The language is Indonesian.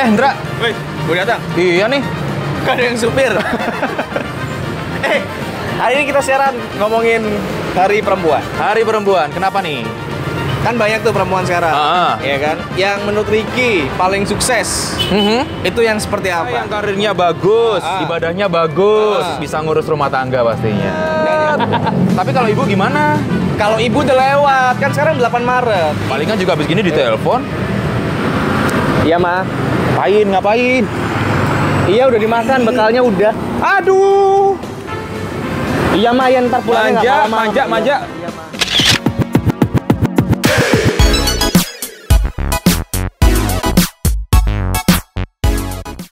Udah datang? Iya nih. Gak ada yang supir. eh, hari ini kita siaran ngomongin Hari Perempuan. Hari perempuan. Kenapa nih? Kan banyak tuh perempuan sekarang. Ah. Iya kan? Yang menurut Ricky paling sukses Mhm. itu yang seperti apa? Yang karirnya bagus, Ah. ibadahnya bagus, Ah. bisa ngurus rumah tangga pastinya. Tapi kalau ibu gimana? Kalau ibu udah lewat, kan sekarang 8 Maret. Palingan juga abis gini ditelepon. Iya, Ma. Ngapain, ngapain? Iya, udah dimakan, bekalnya udah. Aduh. Iya, Ma, ya ntar pulangnya nggak Manja, malam-malam. manja, manja.